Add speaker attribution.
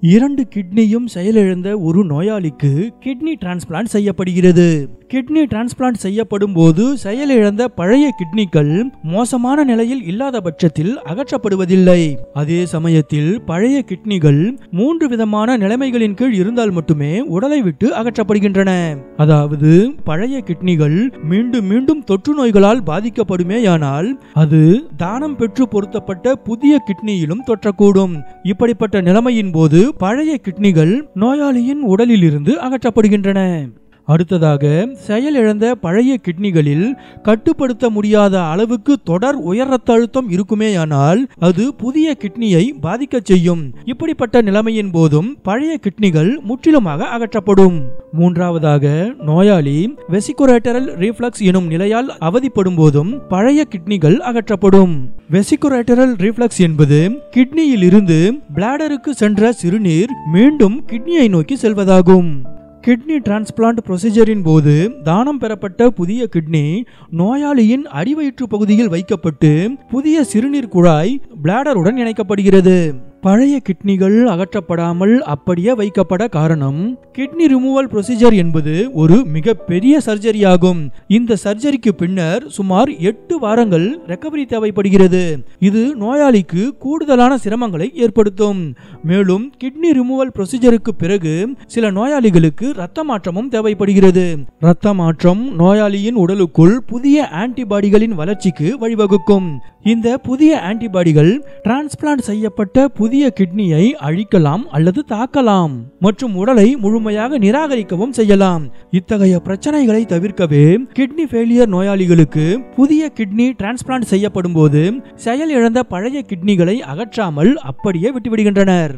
Speaker 1: இரண்டு கிட்னியும் செயலிழந்த ஒரு நோயாளிக்கு கிட்னி டிரான்ஸ்பிளான்ட் செய்யப்படுகிறது. கிட்னி டிரான்ஸ்பிளான்ட் செய்யப்படும் போது செயலிழந்த பழைய கிட்னிகள் மோசமான நிலையில் இல்லாத பட்சத்தில் அகற்றப்படுவதில்லை. அதே சமயத்தில் பழைய கிட்னிகள் மூன்று விதமான நிலைமைகளின் கீழ் இருந்தால் மட்டுமே உடலை விட்டு அகற்றப்படுகின்றன. அதாவது பழைய கிட்னிகள் மீண்டும் மீண்டும் தொற்று நோய்களால் பாதிக்கப்படுமேயானால் அது தானம் பெற்று பொருத்தப்பட்ட புதிய கிட்னியிலும் தொற்றக்கூடும். இப்படிப்பட்ட நிலைமையின் போது பழைய கிட்னிகள் நோயாளியின் உடலில் இருந்து அகற்றப்படுகின்றன. அடுத்ததாக செயலிழந்த பழைய கிட்னிகளில் கட்டுப்படுத்த முடியாத அளவுக்கு தொடர் உயர் ரத்த அழுத்தம் இருக்குமேயானால் அது புதிய கிட்னியை பாதிக்க செய்யும். இப்படிப்பட்ட நிலைமையின் போதும் பழைய கிட்னிகள் முற்றிலுமாக அகற்றப்படும். மூன்றாவதாக நோயாளி வெசிகுரேட்டரல் ரீஃப்ளக்ஸ் எனும் நிலையால் அவதிப்படும் போதும் பழைய கிட்னிகள் அகற்றப்படும். வெசிகுரேட்டரல் ரீஃப்ளக்ஸ் என்பது கிட்னியில் இருந்து பிளாடருக்கு சென்ற சிறுநீர் மீண்டும் கிட்னியை நோக்கி செல்வதாகும். கிட்னி டிரான்ஸ்பிளான்ட் ப்ரொசீஜரின் போது தானம் பெறப்பட்ட புதிய கிட்னி நோயாளியின் அடிவயிற்று பகுதியில் வைக்கப்பட்டு புதிய சிறுநீர் குழாய் பிளாடருடன் இணைக்கப்படுகிறது. பழைய கிட்னிகள் அகற்றப்படாமல் அப்படியே வைக்கப்பட காரணம் கிட்னி ரிமூவல் ப்ரொசீஜர் என்பது ஒரு மிக பெரிய சர்ஜரி ஆகும் இந்த சர்ஜரிக்கு பின்னர் சுமார் எட்டு வாரங்கள் ரெக்கவரி தேவைப்படுகிறது. இது நோயாளிக்கு கூடுதலான சிரமங்களை ஏற்படுத்தும். மேலும் கிட்னி ரிமூவல் ப்ரொசீஜருக்கு பிறகு சில நோயாளிகளுக்கு இரத்த மாற்றமும் தேவைப்படுகிறது. இரத்த மாற்றம் நோயாளியின் உடலுக்குள் புதிய ஆன்டிபாடிகளின் வளர்ச்சிக்கு வழிவகுக்கும். இந்த புதிய ஆன்டிபாடிகள் டிரான்ஸ்பிளான்ட் செய்யப்பட்ட புதிய கிட்னியை அழிக்கலாம் அல்லது தாக்கலாம் மற்றும் உடலை முழுமையாக நிராகரிக்கவும் செய்யலாம். இத்தகைய பிரச்சனைகளை தவிர்க்கவே கிட்னி ஃபெயிலியர் நோயாளிகளுக்கு புதிய கிட்னி டிரான்ஸ்பிளான்ட் செய்யப்படும் போது செயல் இழந்த பழைய கிட்னிகளை அகற்றாமல் அப்படியே விட்டுவிடுகின்றனர்.